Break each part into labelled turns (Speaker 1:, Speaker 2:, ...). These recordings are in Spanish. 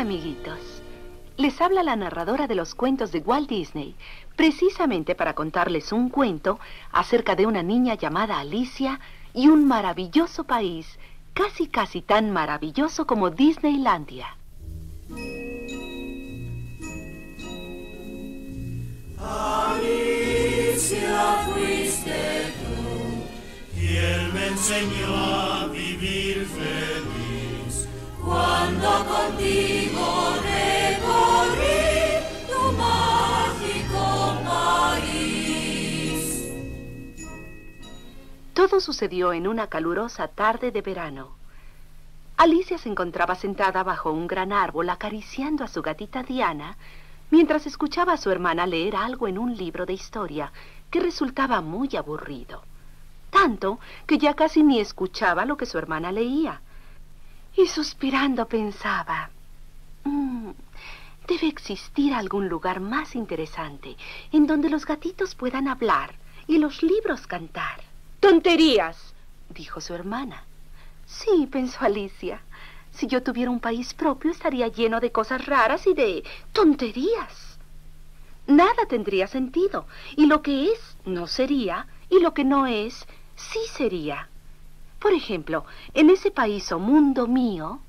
Speaker 1: Amiguitos. Les habla la narradora de los cuentos de Walt Disney, precisamente para contarles un cuento acerca de una niña llamada Alicia y un maravilloso país, casi casi tan maravilloso como Disneylandia.
Speaker 2: Alicia fuiste tú él me enseñó a vivir feliz cuando contigo recorrí tu mágico país.
Speaker 1: Todo sucedió en una calurosa tarde de verano. Alicia se encontraba sentada bajo un gran árbol acariciando a su gatita Diana mientras escuchaba a su hermana leer algo en un libro de historia que resultaba muy aburrido. Tanto que ya casi ni escuchaba lo que su hermana leía. Y suspirando pensaba, "Mm, debe existir algún lugar más interesante en donde los gatitos puedan hablar y los libros cantar. Tonterías, dijo su hermana. Sí, pensó Alicia. Si yo tuviera un país propio estaría lleno de cosas raras y de tonterías. Nada tendría sentido, y lo que es no sería, y lo que no es sí sería. Por ejemplo, en ese país o mundo mío...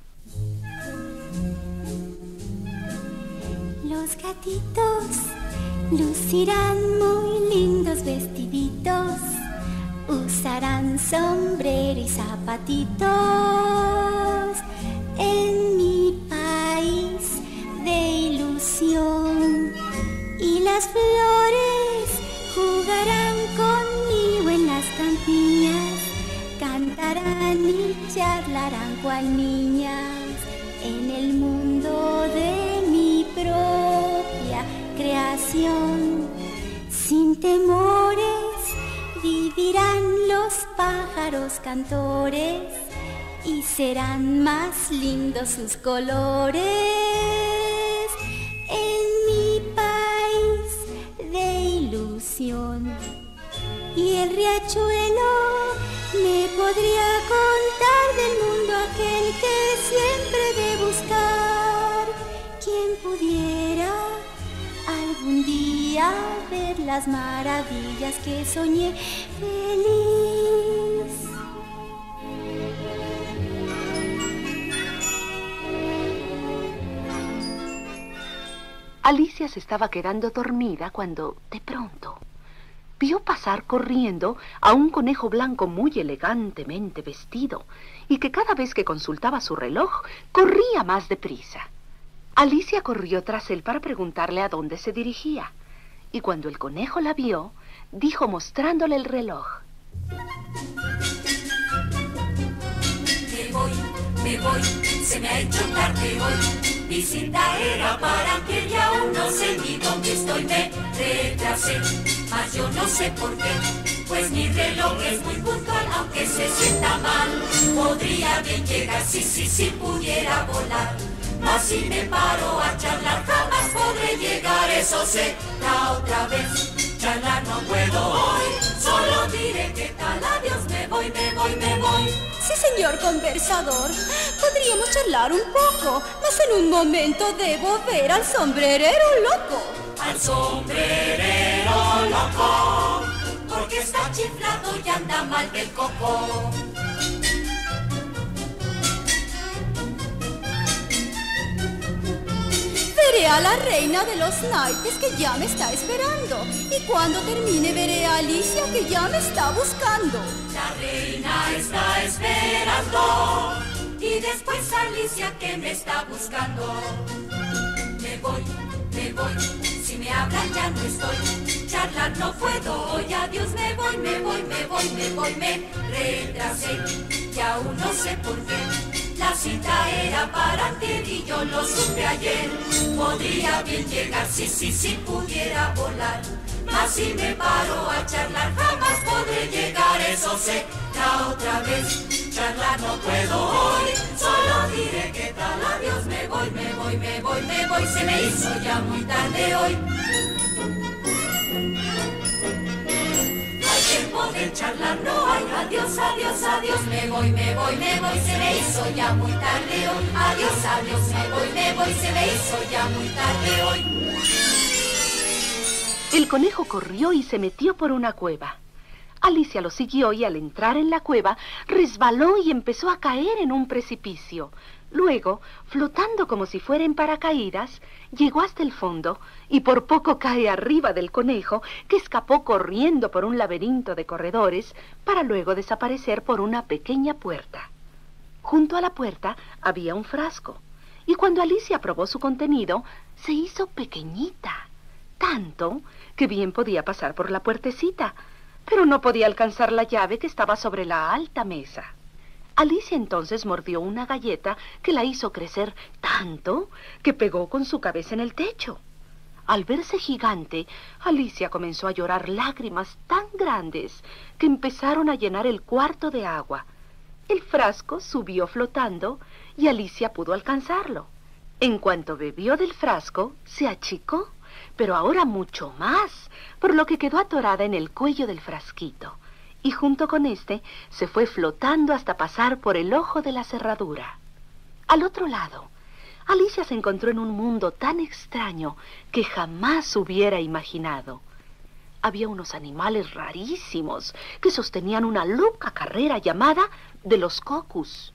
Speaker 3: Los gatitos lucirán muy lindos vestiditos, usarán sombrero y zapatitos en mi país de ilusión. Y las flores jugarán y charlarán cual niñas en el mundo de mi propia creación. Sin temores vivirán los pájaros cantores y serán más lindos sus colores. En mi país de ilusión y el riachuelo me podría las maravillas que soñé feliz.
Speaker 1: Alicia se estaba quedando dormida cuando, de pronto, vio pasar corriendo a un conejo blanco muy elegantemente vestido y que cada vez que consultaba su reloj corría más deprisa. Alicia corrió tras él para preguntarle a dónde se dirigía y cuando el conejo la vio, dijo mostrándole el reloj.
Speaker 2: Me voy, me voy, se me ha hecho tarde hoy. Mi cita era para que ya aún no sé ni dónde estoy, me retrasé. Mas yo no sé por qué, pues mi reloj es muy puntual, aunque se sienta mal. Podría bien llegar si, si, si pudiera volar. Mas si me paro a charlar, jamás podré llegar, eso sé. La otra vez, charlar no puedo hoy. Solo diré que tal, adiós, me voy, me voy, me voy.
Speaker 4: Sí, señor conversador. Podríamos charlar un poco, mas en un momento debo ver al sombrerero loco.
Speaker 2: Al sombrerero loco, porque está chiflado y anda mal del coco.
Speaker 4: Veré a la reina de los naipes que ya me está esperando. Y cuando termine veré a Alicia que ya me está buscando.
Speaker 2: La reina está esperando y después Alicia que me está buscando. Me voy, me voy, si me hablan ya no estoy. Charlar no puedo, hoy adiós me voy, me voy, me voy, me voy, me retrasé. Y aún no sé por qué. La cita era para antes y yo lo supe ayer. Podría bien llegar si, si, si pudiera volar. Mas si me paro a charlar jamás podré llegar, eso sé. La otra vez charlar no puedo hoy. Solo diré que tal, adiós, me voy, me voy, me voy, me voy. Se me hizo ya muy tarde hoy. Que charlar no hay. Adiós, adiós, adiós, me voy, me voy, me voy, se me hizo ya muy tarde hoy. Adiós, adiós, me voy, me voy, se me hizo ya muy tarde hoy.
Speaker 1: El conejo corrió y se metió por una cueva. Alicia lo siguió y al entrar en la cueva resbaló y empezó a caer en un precipicio. Luego, flotando como si fuera en paracaídas, llegó hasta el fondo y por poco cae arriba del conejo, que escapó corriendo por un laberinto de corredores para luego desaparecer por una pequeña puerta. Junto a la puerta había un frasco, y cuando Alicia probó su contenido, se hizo pequeñita, tanto que bien podía pasar por la puertecita, pero no podía alcanzar la llave que estaba sobre la alta mesa. Alicia entonces mordió una galleta que la hizo crecer tanto que pegó con su cabeza en el techo. Al verse gigante, Alicia comenzó a llorar lágrimas tan grandes que empezaron a llenar el cuarto de agua. El frasco subió flotando y Alicia pudo alcanzarlo. En cuanto bebió del frasco, se achicó, pero ahora mucho más, por lo que quedó atorada en el cuello del frasquito y junto con este se fue flotando hasta pasar por el ojo de la cerradura. Al otro lado, Alicia se encontró en un mundo tan extraño que jamás hubiera imaginado. Había unos animales rarísimos que sostenían una loca carrera llamada de los cocus.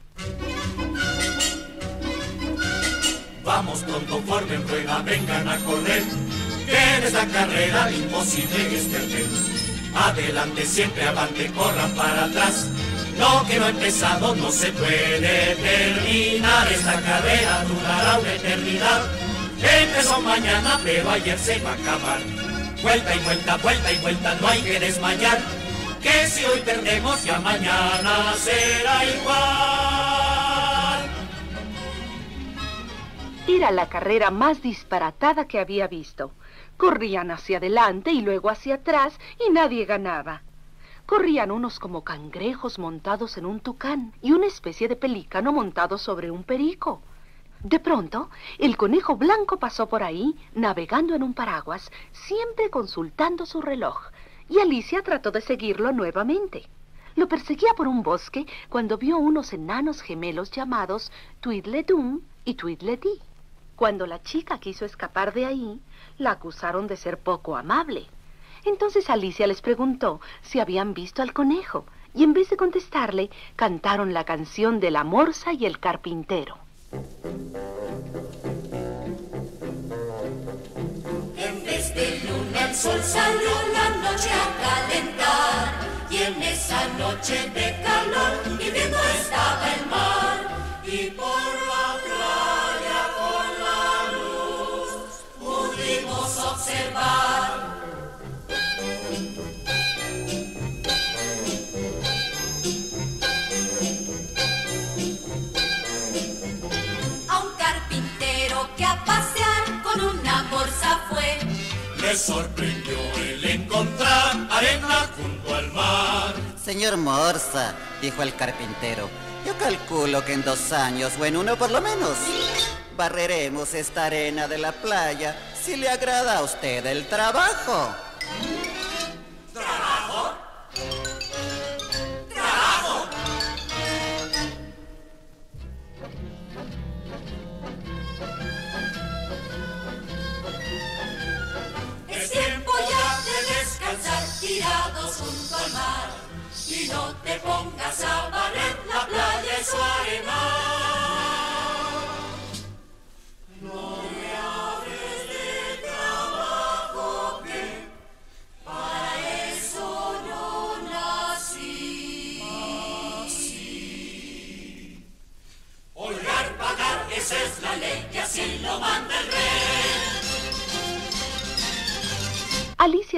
Speaker 5: Vamos pronto, formen rueda, vengan a correr, que en esta carrera imposible es perder. Adelante, siempre avante, corran para atrás. Lo que no ha empezado no se puede terminar. Esta carrera durará una eternidad. Empezó mañana, pero ayer se va a acabar. Vuelta y vuelta, vuelta y vuelta, no hay que desmayar. Que si hoy perdemos, ya mañana será igual.
Speaker 1: Era la carrera más disparatada que había visto. Corrían hacia adelante y luego hacia atrás y nadie ganaba. Corrían unos como cangrejos montados en un tucán y una especie de pelícano montado sobre un perico. De pronto, el conejo blanco pasó por ahí, navegando en un paraguas, siempre consultando su reloj, y Alicia trató de seguirlo nuevamente. Lo perseguía por un bosque cuando vio unos enanos gemelos llamados Tweedledum y Tweedledee. Cuando la chica quiso escapar de ahí, la acusaron de ser poco amable. Entonces Alicia les preguntó si habían visto al conejo, y en vez de contestarle, cantaron la canción de la morsa y el carpintero.
Speaker 2: En vez luna el sol salió la noche a calentar, y en esa noche de calor viviendo estaba el mar, y por
Speaker 5: sorprendió el encontrar arena junto al mar.
Speaker 6: Señor Morsa, dijo el carpintero, yo calculo que en dos años, o en uno por lo menos, barreremos esta arena de la playa si le agrada a usted el. ¿Trabajo?
Speaker 2: No te pongas a barrer la playa su arena.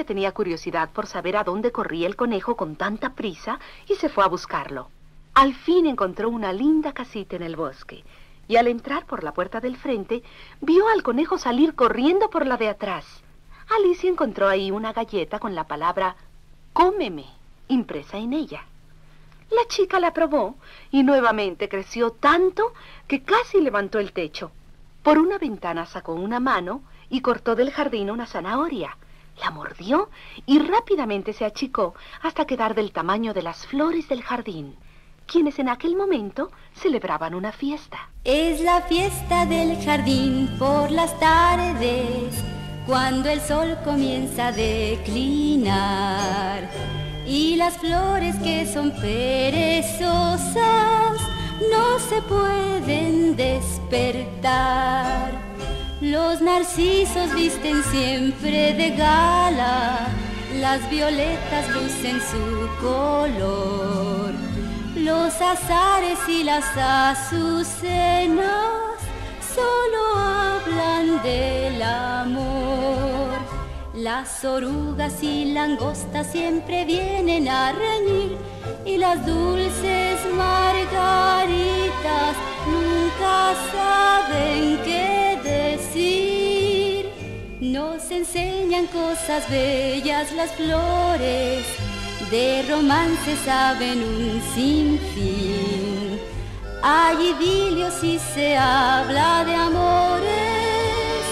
Speaker 1: Tenía curiosidad por saber a dónde corría el conejo con tanta prisa y se fue a buscarlo. Al fin encontró una linda casita en el bosque y al entrar por la puerta del frente vio al conejo salir corriendo por la de atrás. Alicia encontró ahí una galleta con la palabra cómeme impresa en ella. La chica la probó y nuevamente creció tanto que casi levantó el techo. Por una ventana sacó una mano y cortó del jardín una zanahoria La mordió y rápidamente se achicó hasta quedar del tamaño de las flores del jardín, quienes en aquel momento celebraban una fiesta.
Speaker 3: Es la fiesta del jardín por las tardes, cuando el sol comienza a declinar. Y las flores que son perezosas no se pueden despertar. Los narcisos visten siempre de gala, las violetas lucen su color. Los azares y las azucenas solo hablan del amor. Las orugas y langostas siempre vienen a reñir y las dulces margaritas nunca saben enseñan cosas bellas las flores, de romance saben un sinfín. Hay idilios y se habla de amores,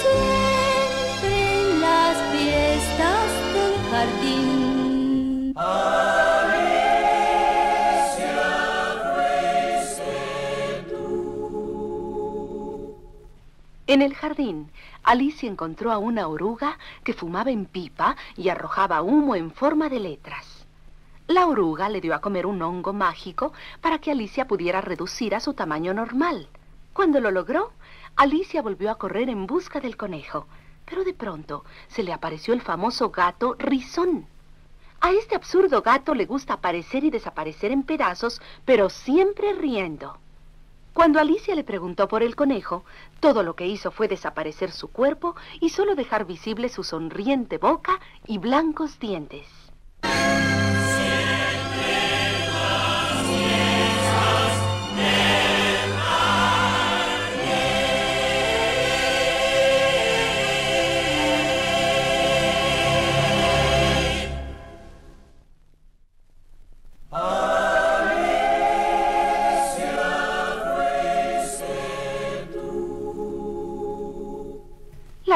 Speaker 3: siempre en las fiestas del jardín.
Speaker 1: En el jardín, Alicia encontró a una oruga que fumaba en pipa y arrojaba humo en forma de letras. La oruga le dio a comer un hongo mágico para que Alicia pudiera reducir a su tamaño normal. Cuando lo logró, Alicia volvió a correr en busca del conejo, pero de pronto se le apareció el famoso gato Rizón. A este absurdo gato le gusta aparecer y desaparecer en pedazos, pero siempre riendo. Cuando Alicia le preguntó por el conejo, todo lo que hizo fue desaparecer su cuerpo y solo dejar visible su sonriente boca y blancos dientes.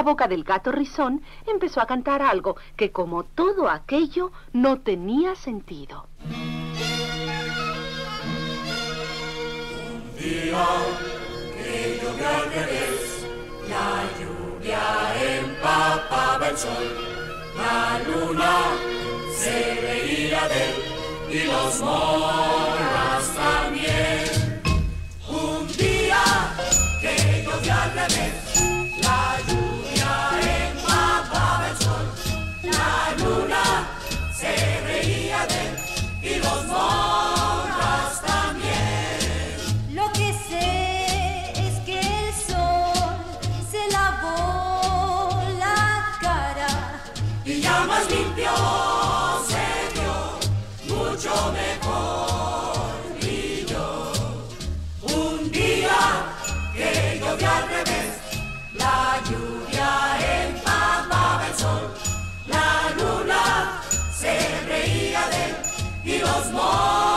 Speaker 1: Boca del gato rizón empezó a cantar algo que, como todo aquello, no tenía sentido.
Speaker 2: día que llovió al revés, la lluvia empapaba el sol, la luna se reía de él y los moras también. Y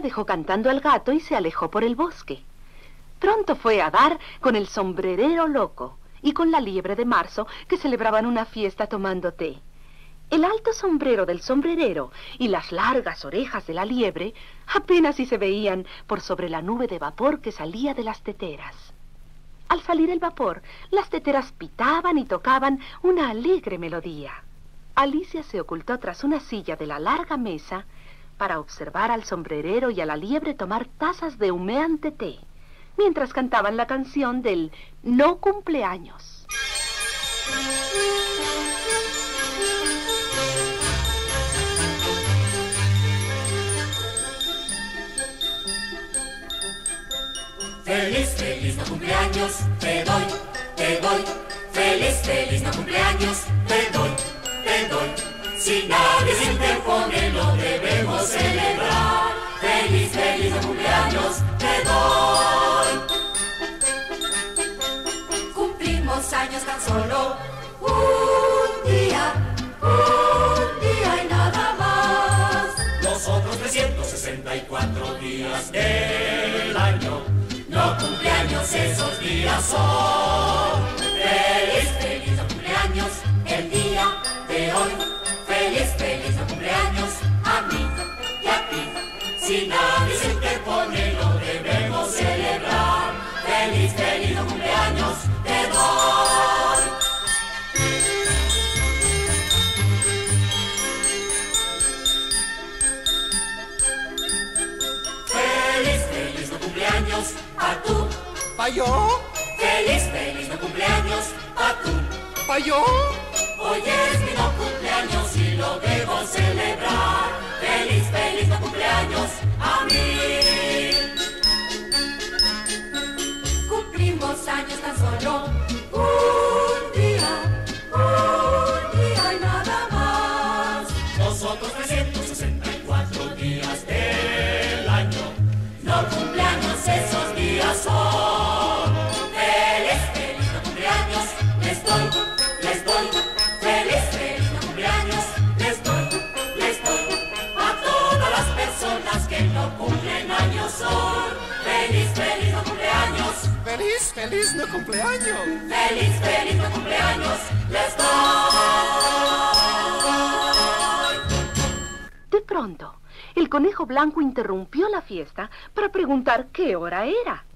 Speaker 1: Dejó cantando al gato y se alejó por el bosque. Pronto fue a dar con el sombrerero loco y con la liebre de marzo que celebraban una fiesta tomando té. El alto sombrero del sombrerero y las largas orejas de la liebre apenas si se veían por sobre la nube de vapor que salía de las teteras. Al salir el vapor, las teteras pitaban y tocaban una alegre melodía. Alicia se ocultó tras una silla de la larga mesa para observar al sombrerero y a la liebre tomar tazas de humeante té, mientras cantaban la canción del No cumpleaños.
Speaker 2: Feliz, feliz no cumpleaños, te doy, te doy. Feliz, feliz no cumpleaños, te doy, te doy. Si nadie se interpone, lo debemos celebrar. Feliz, feliz cumpleaños, te doy. Cumplimos años tan solo un día, un día y nada más.
Speaker 5: Los otros 364 días del año,
Speaker 2: No cumpleaños esos días son. Feliz, feliz cumpleaños el día de hoy. Si nadie se interpone, lo debemos celebrar. Feliz, feliz cumpleaños te doy. Feliz, feliz cumpleaños a tú.
Speaker 7: ¿Pa yo?
Speaker 2: Feliz, feliz no cumpleaños a tú.
Speaker 7: ¿Pa yo?
Speaker 2: Hoy es mi no cumpleaños Feliz, feliz no cumpleaños. feliz, feliz no cumpleaños, les doy.
Speaker 1: De pronto, el conejo blanco interrumpió la fiesta para preguntar qué hora era.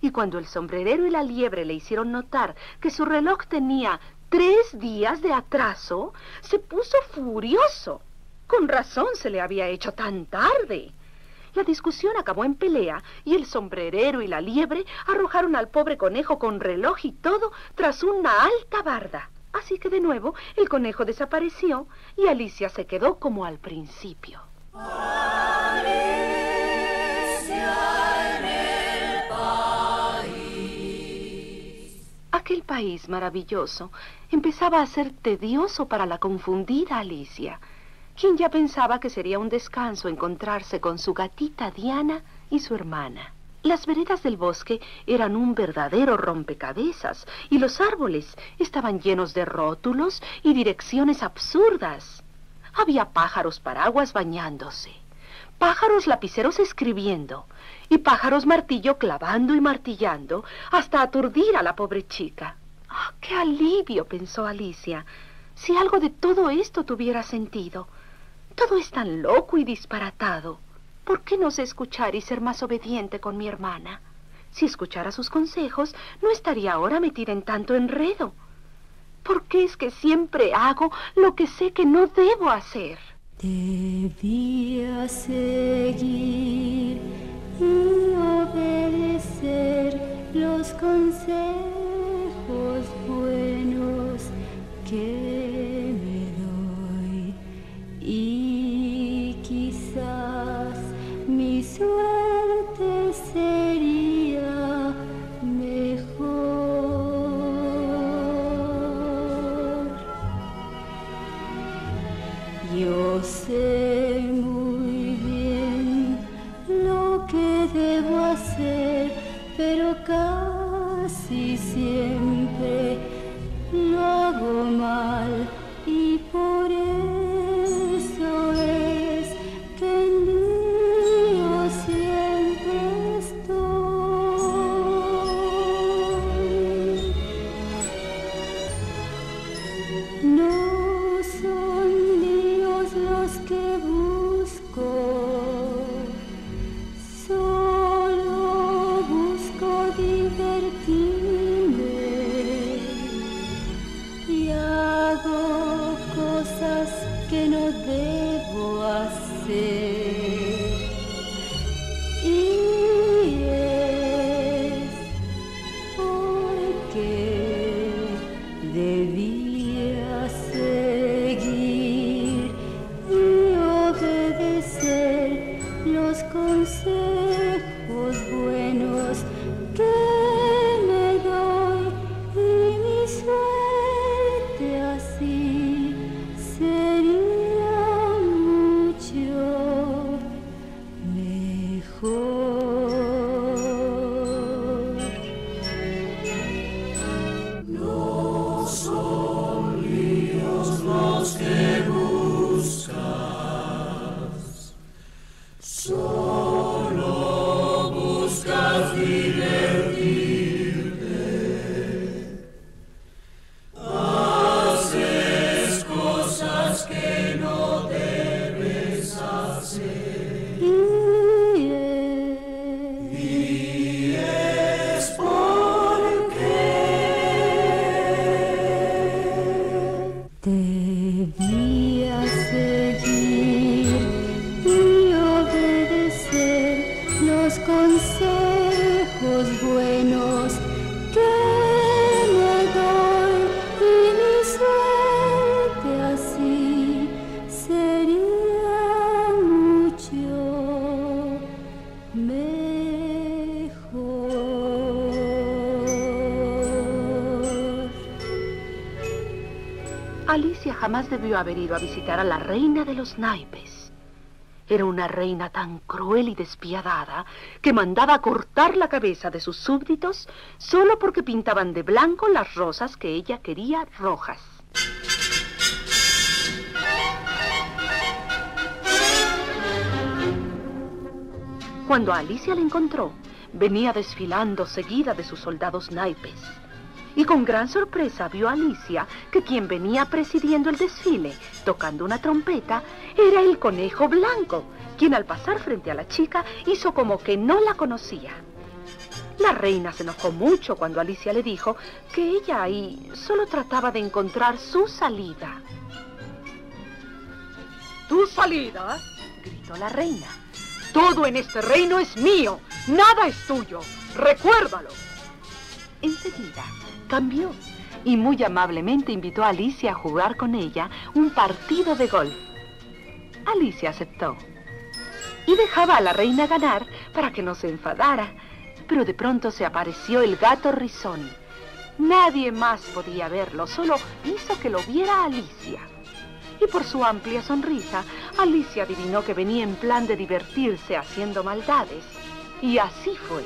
Speaker 1: Y cuando el sombrerero y la liebre le hicieron notar que su reloj tenía tres días de atraso, se puso furioso. Con razón se le había hecho tan tarde. La discusión acabó en pelea y el sombrerero y la liebre arrojaron al pobre conejo con reloj y todo tras una alta barda. Así que de nuevo el conejo desapareció y Alicia se quedó como al principio. Aquel país maravilloso empezaba a ser tedioso para la confundida Alicia, quien ya pensaba que sería un descanso encontrarse con su gatita Diana y su hermana. Las veredas del bosque eran un verdadero rompecabezas y los árboles estaban llenos de rótulos y direcciones absurdas. Había pájaros paraguas bañándose, pájaros lapiceros escribiendo y pájaros martillo clavando y martillando hasta aturdir a la pobre chica. ¡Ah, qué alivio! pensó Alicia. Si algo de todo esto tuviera sentido. Todo es tan loco y disparatado. ¿Por qué no sé escuchar y ser más obediente con mi hermana? Si escuchara sus consejos, no estaría ahora metida en tanto enredo. ¿Por qué es que siempre hago lo que sé que no debo hacer?
Speaker 3: Debía seguir y obedecer los consejos buenos que
Speaker 1: Jamás debió haber ido a visitar a la reina de los naipes. Era una reina tan cruel y despiadada que mandaba cortar la cabeza de sus súbditos solo porque pintaban de blanco las rosas que ella quería rojas. Cuando Alicia la encontró, venía desfilando seguida de sus soldados naipes. Y con gran sorpresa vio a Alicia que quien venía presidiendo el desfile, tocando una trompeta, era el conejo blanco, quien al pasar frente a la chica hizo como que no la conocía. La reina se enojó mucho cuando Alicia le dijo que ella ahí solo trataba de encontrar su salida.
Speaker 8: ¿Tu salida?
Speaker 1: Gritó la reina.
Speaker 8: Todo en este reino es mío. Nada es tuyo. Recuérdalo.
Speaker 1: Enseguida cambió y muy amablemente invitó a Alicia a jugar con ella un partido de golf. Alicia aceptó y dejaba a la reina ganar para que no se enfadara, pero de pronto se apareció el gato rizón. Nadie más podía verlo, solo hizo que lo viera Alicia. Y por su amplia sonrisa, Alicia adivinó que venía en plan de divertirse haciendo maldades. Y así fue.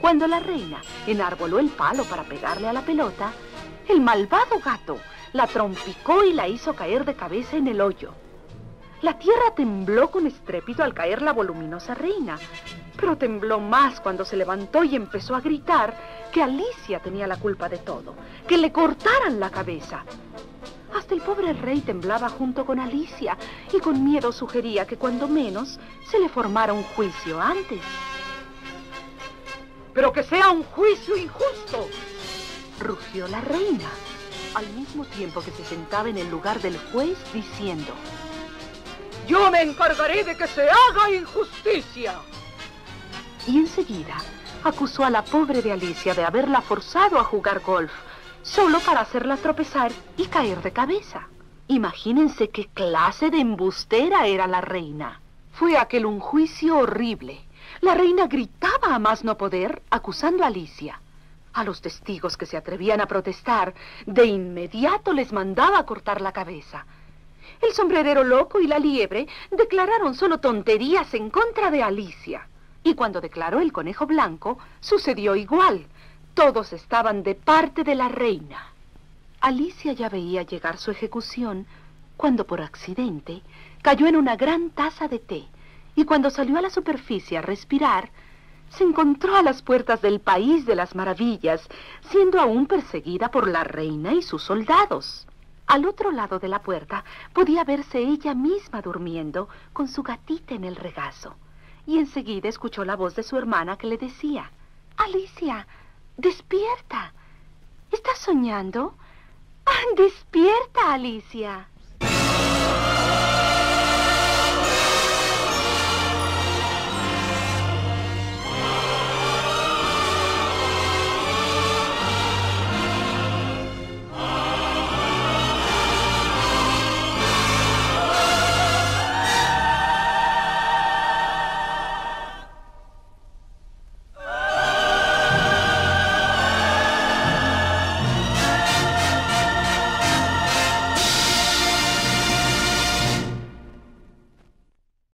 Speaker 1: Cuando la reina enarboló el palo para pegarle a la pelota, el malvado gato la trompicó y la hizo caer de cabeza en el hoyo. La tierra tembló con estrépito al caer la voluminosa reina, pero tembló más cuando se levantó y empezó a gritar que Alicia tenía la culpa de todo, que le cortaran la cabeza. Hasta el pobre rey temblaba junto con Alicia y con miedo sugería que cuando menos se le formara un juicio antes.
Speaker 8: Pero que sea un juicio injusto.
Speaker 1: rugió la reina, al mismo tiempo que se sentaba en el lugar del juez diciendo,
Speaker 8: Yo me encargaré de que se haga injusticia.
Speaker 1: y enseguida acusó a la pobre de Alicia de haberla forzado a jugar golf, solo para hacerla tropezar y caer de cabeza. Imagínense qué clase de embustera era la reina. Fue aquel un juicio horrible. La reina gritaba a más no poder, acusando a Alicia. A los testigos que se atrevían a protestar, de inmediato les mandaba cortar la cabeza. El sombrerero loco y la liebre declararon solo tonterías en contra de Alicia. Y cuando declaró el conejo blanco, sucedió igual. Todos estaban de parte de la reina. Alicia ya veía llegar su ejecución cuando por accidente cayó en una gran taza de té y cuando salió a la superficie a respirar, se encontró a las puertas del país de las maravillas, siendo aún perseguida por la reina y sus soldados. Al otro lado de la puerta podía verse ella misma durmiendo con su gatita en el regazo. Y enseguida escuchó la voz de su hermana que le decía, Alicia, despierta. ¿Estás soñando? Ah, despierta, Alicia.